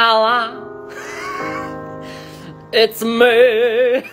Hello. It's me.